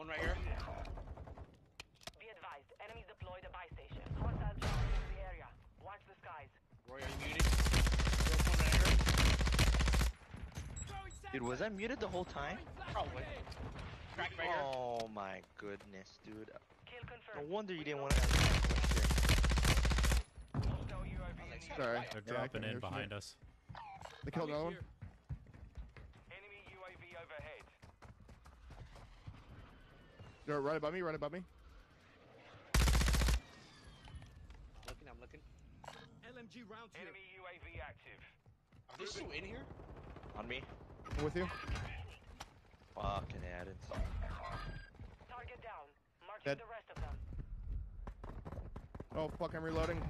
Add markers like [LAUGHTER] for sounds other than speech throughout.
One right here. Be advised, enemies deployed a buy station. Hostile dropping into the area. Watch the skies. Roy, are you muted? Roy, one right here. Dude, was I muted the whole time? Probably. Crack right here. Oh my goodness, dude. Kill No wonder you didn't want to answer that question. Hostile UAV in the Sorry. They're dropping can hear in behind shit. us. They killed another one. Enemy UAV overhead. They're right above me, right above me. I'm Looking, I'm looking. LMG rounds here. Enemy UAV active. Are they still in here? On me? I'm with you. Fucking added. Target down. Marking Dead. the rest of them. Oh fuck, I'm reloading.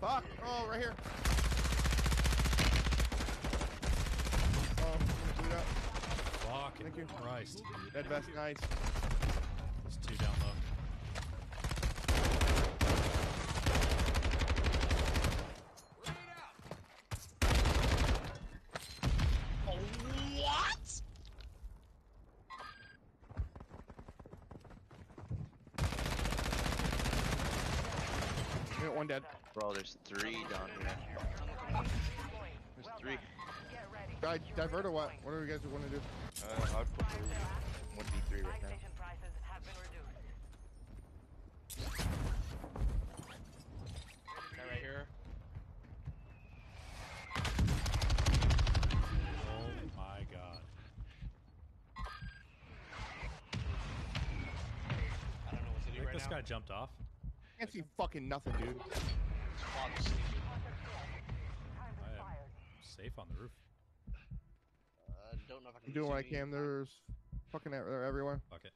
Fuck! Oh, right here. Oh, I'm gonna bleed out. Fucking Thank you. Christ. Dead vest, nice. There's two down low. What? We one dead. Bro, there's three down here. There's three. done. Guy, divert or what? What do you guys want to do? Uh, I'd prefer 1v3 right now. station prices have been reduced. Guy right here. Oh my god. I don't know what to I do think right this guy jumped off. Can't see fucking nothing, dude. Fog is sleeping. Time I am safe on the roof. Uh, don't know if I can I'm doing what I can. There's fucking they're everywhere. Fuck it.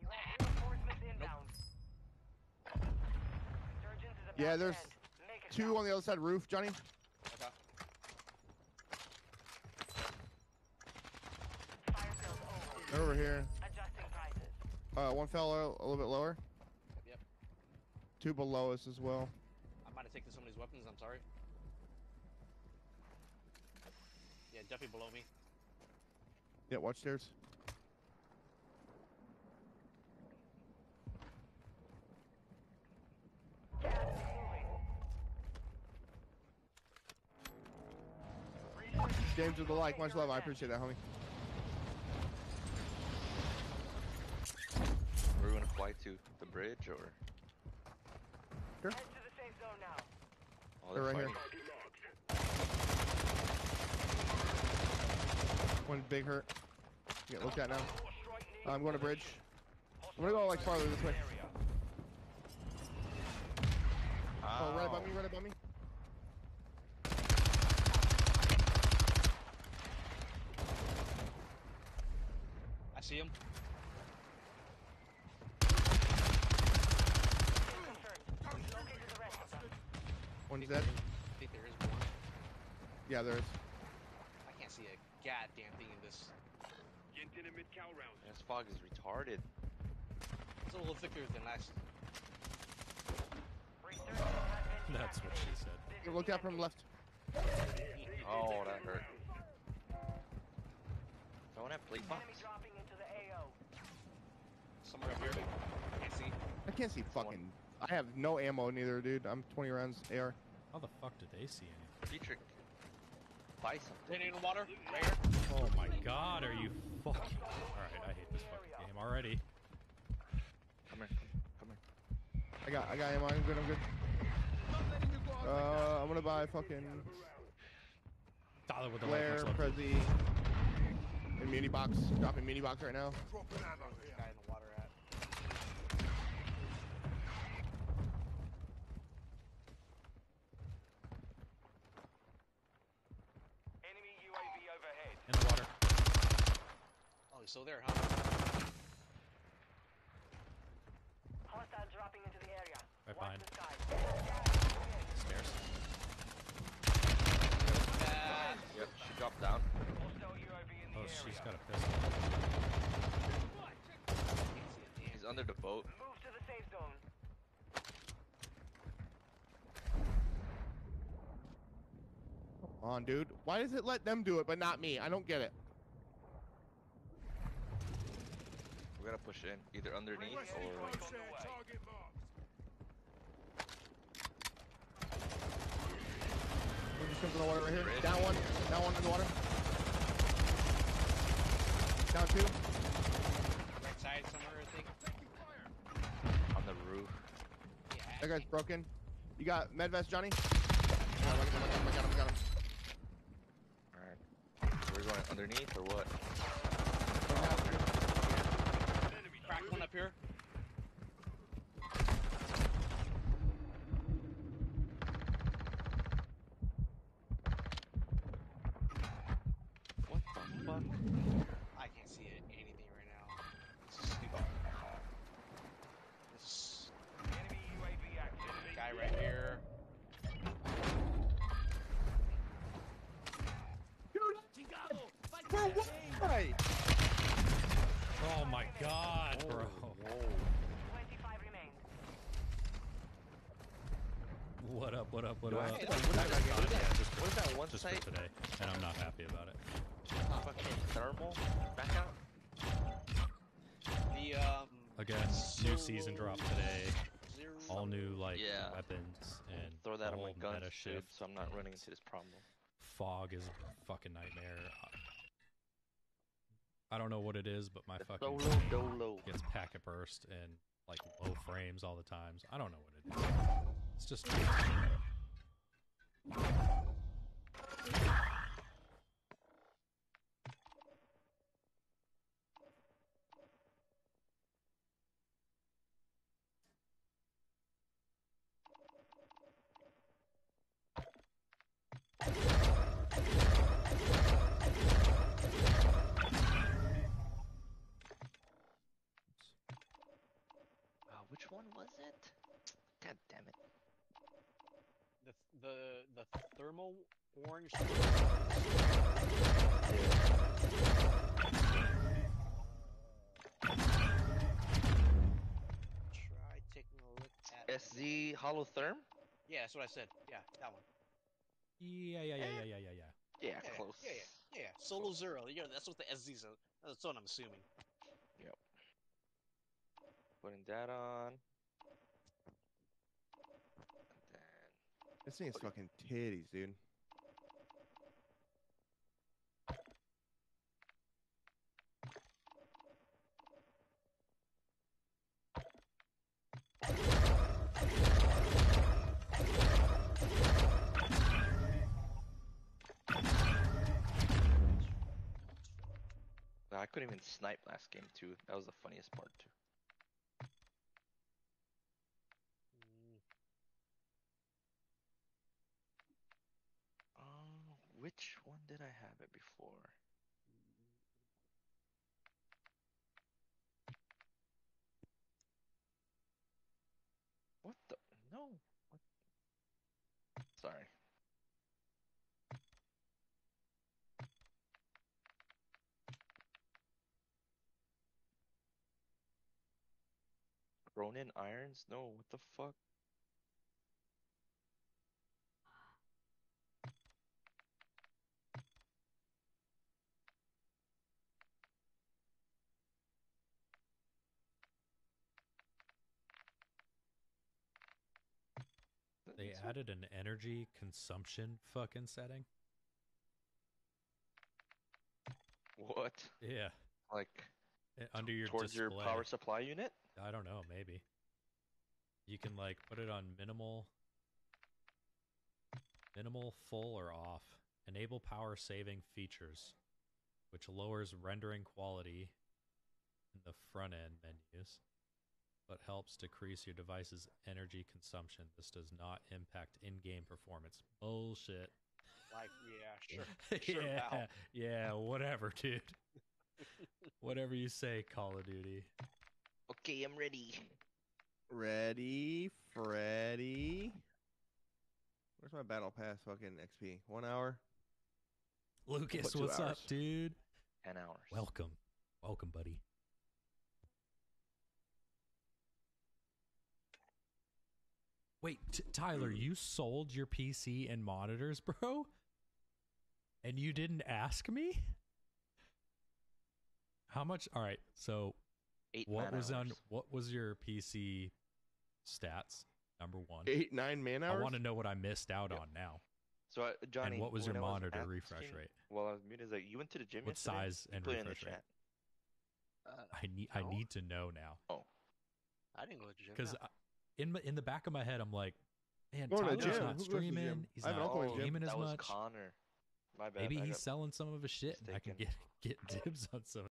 You have reinforcements inbound. Surgeons is about Yeah, there's end. Make it Two count. on the other side roof, Johnny. Okay. Fire sales over. They're over here. Uh, one fell a, a little bit lower. Yep, yep. Two below us as well. I might have taken somebody's weapons. I'm sorry. Yeah, definitely below me. Yeah, watch stairs. James with the like, much love. I appreciate that, homie. We're gonna fly to the bridge or? Sure. Head to the safe zone now. Oh, They're they're right fighting. One big hurt. Get looked at now. Strike needs I'm going to bridge. I'm gonna go like farther this way. area. Oh, right above me, right above me. I see him. Confirmed. Located the rest of them. One's dead. I think there is one. Yeah, there is. I can't see a goddamn thing in this. This fog is retarded. It's a little thicker than last. Resurgence has been That's what she said. This is Look the out from left. Oh, that hurt. Don't have plate Enemy box? dropping into the AO. Somewhere up here. Can't see. I can't see fucking. I have no ammo neither, dude. I'm 20 rounds AR. How the fuck did they see any? Dietrich. Buy something. Raining in the water. Right here. Oh my god, are you fucking... Alright, I hate this fucking game already. Come here. Come here. I got, I got ammo. I'm good. I'm good. Uh, I'm gonna buy fucking Dollar with the Blair, light punch left. Prezi, and mini box. Dropping mini box right now. Guy in the water at. Enemy UAV overhead. In the water. Oh, he's still there, huh? Hostile dropping into the area. Right Watch behind. the. Stairs. Bad. Yep, she dropped down. Hostile UAV in the Oh, area. she's got a pistol. Can't see a damn. He's under the boat. Move to the safe zone. Come on, dude. Why does it let them do it but not me? I don't get it. We gotta push in, either underneath or. close air target We're just jumping in the water right here. Bridge. Down one. Down one in the water. Down two. Right side somewhere, I think. on the roof. Yeah. That guy's broken. You got medvest, Johnny? I got him, I got him, I got him, I got him. Alright. We're going underneath or what? Crack one up here. What the fuck? I can't see it, anything right now. This is stupid. This Enemy UAV active. guy right here. For what? Right. Oh my god, bro. Whoa. 25 remain. What up? What up? What Do up? have to- Hey, what is that- what is yeah, just for, what is that one just for site? today, and I'm not happy about it. Fucking thermal? Back out? The um. Again, new season drop today. Zero. All new like Yeah. weapons and Throw that on my gun meta dude, so I'm not running into this problem. Fog is a fucking nightmare. I don't know what it is, but my The fucking Solo dolo. gets packet burst and like low frames all the times. I don't know what it is. It's just Uh, which one was it? God damn it. The the the thermal orange. Try taking a look at. SZ Holotherm? Yeah, that's what I said. Yeah, that one. yeah, yeah, yeah, yeah, yeah, yeah, yeah. Yeah, Yeah, close. Yeah, yeah, yeah. Solo zero. Yeah, that's what the SZ is. That's what I'm assuming. Yep. Putting that on. And then This thing is fucking titties, dude. I couldn't even snipe last game too. That was the funniest part too. Which one did I have it before? What the? No. What? Sorry. Ronin Irons? No, what the fuck? Added an energy consumption fucking setting. What? Yeah, Like eh, under your towards display. your power supply unit? I don't know, maybe. You can like put it on minimal minimal full or off. Enable power saving features, which lowers rendering quality in the front end menus, but helps decrease your device's energy consumption. This does not impact in-game performance. Bullshit. like, yeah, sure. [LAUGHS] Sure, yeah, pal. yeah, whatever, dude. whatever you say, Call of Duty. Okay, I'm ready. Ready, Freddy. Where's my battle pass fucking XP? One hour? Lucas, two what's up, dude? Ten hours. Welcome. Welcome, buddy. Wait, t- Tyler, you sold your PC and monitors, [LAUGHS] bro? And you didn't ask me? How much? All right, so Eight What man was on? What was your PC stats? Number one. Eight nine man hours. I want to know what I missed out Yep. on now. So uh, Johnny, and what was your I monitor at refresh stream, rate? Well, I was muted, is like you went to the gym. What yesterday? size and put it in the refresh rate? Uh, I need. I need to know now Oh, I didn't go to the gym. because no. In my, in the back of my head, I'm like, man, Going to Tyler's gym? Who not to the gym? streaming. He's I have an not uncle in gym. gaming as that was much. Connor. My bad. Maybe I he's got- selling some of his shit, and I can get get dibs on some